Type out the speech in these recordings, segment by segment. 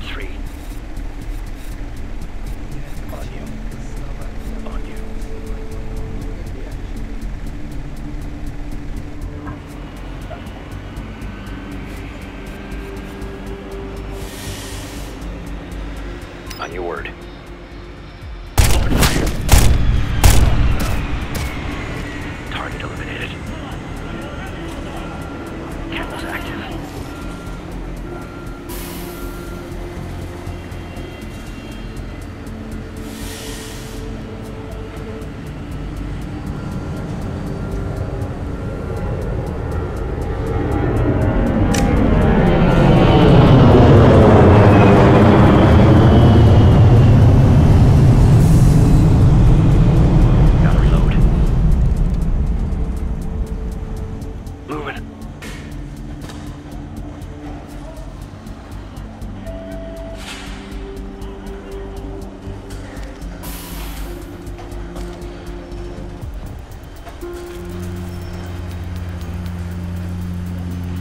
3.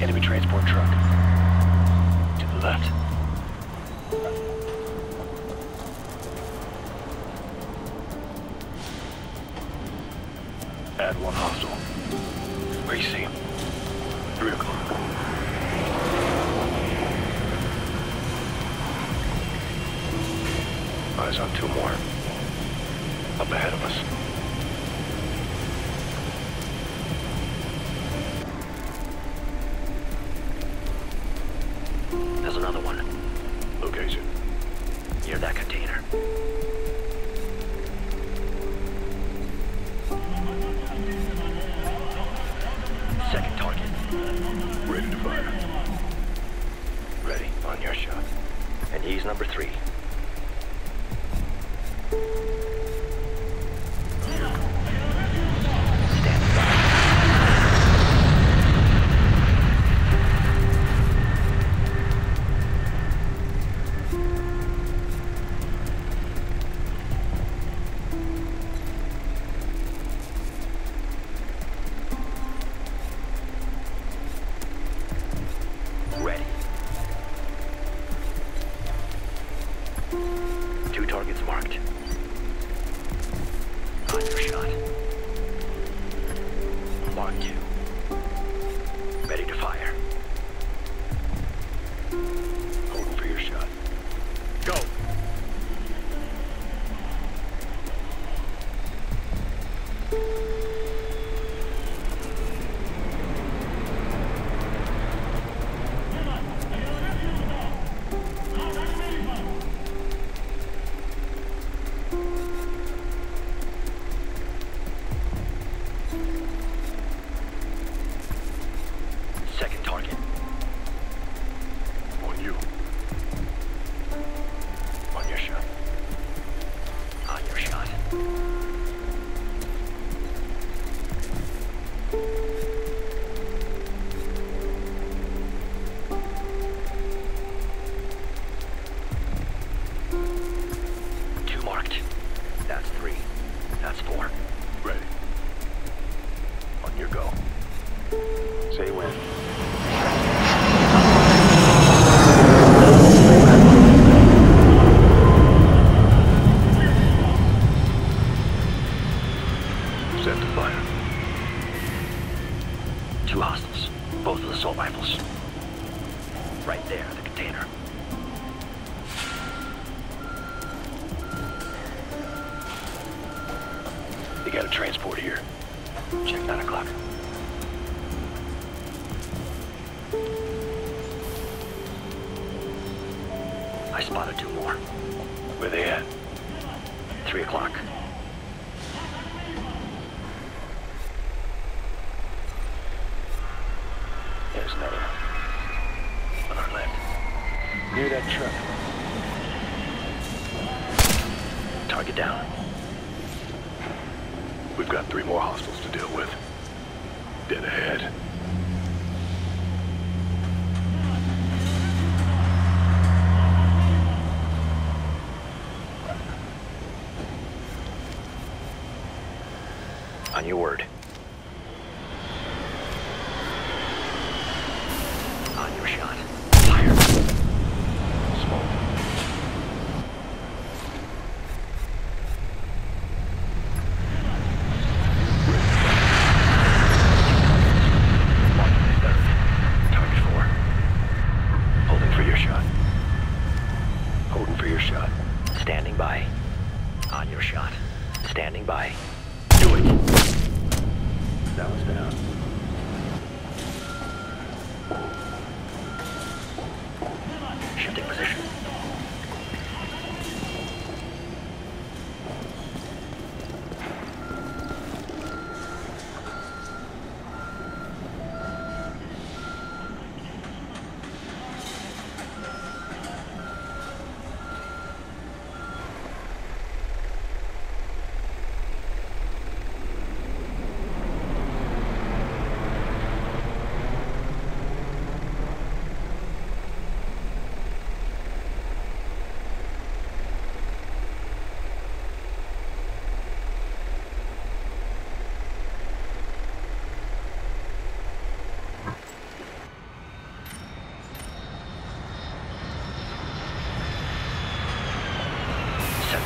Enemy transport truck. To the left. Add one hostile. Where you see him? Three o'clock. Eyes on two more. Up ahead of us. Ready to fire. Ready. On your shot. And he's number three. Two hostiles. Both with assault rifles. Right there, the container. They got a transport here. Check 9 o'clock. I spotted two more. Where they at? Three o'clock. There's another one. On our left. Near that truck.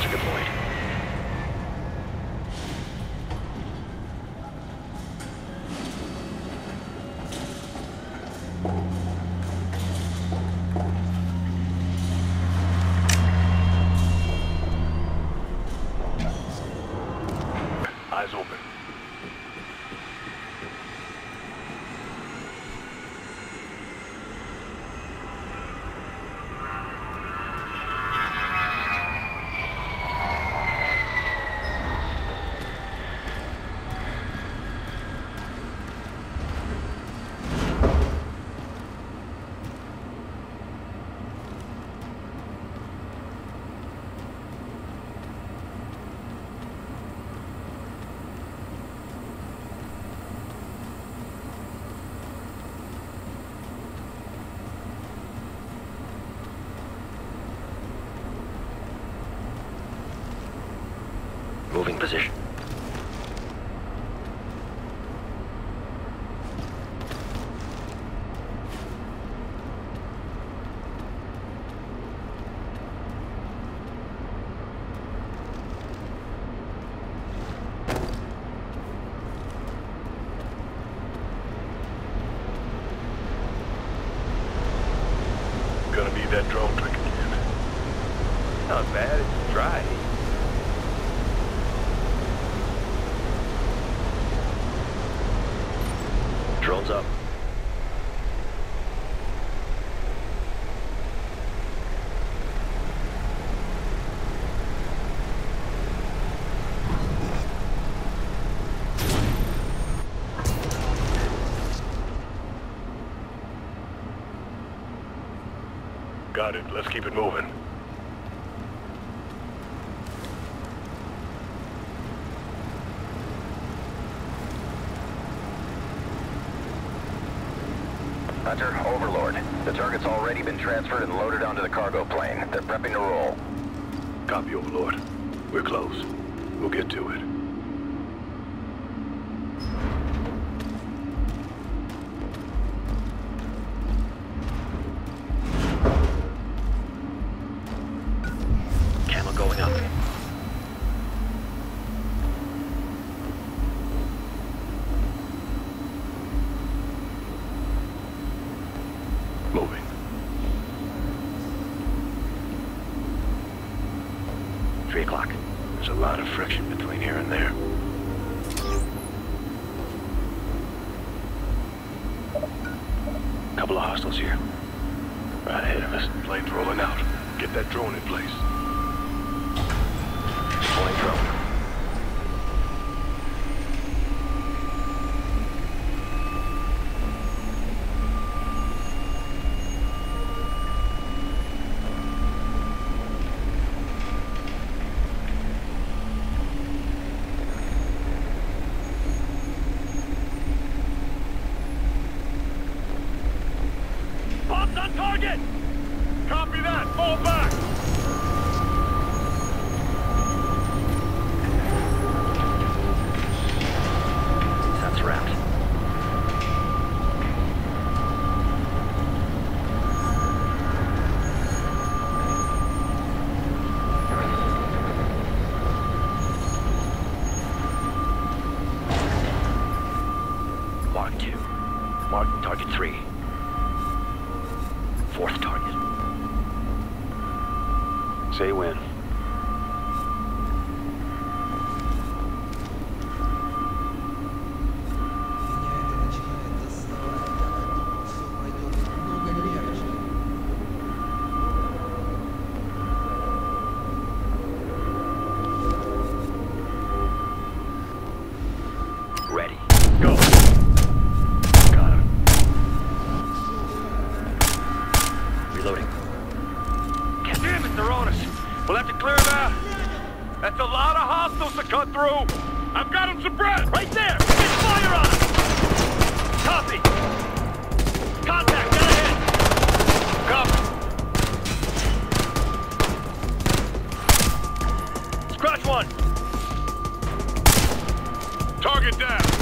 That's a good point. Moving position. Drones up. Got it. Let's keep it moving. Hunter, Overlord. The target's already been transferred and loaded onto the cargo plane. They're prepping to roll. Copy, Overlord. We're close. We'll get to it. Lot of friction between here and there. Couple of hostiles here. Right ahead of us. Plane's rolling out. Get that drone in place. Deploying drone. Bombs on target! Copy that! Fall back! That's wrapped. Mark two. Mark target three. Fourth target. Say when. Through. I've got them suppressed. Right there. Get fire on them. Copy. Contact. Get ahead. Copy. Scratch one. Target down!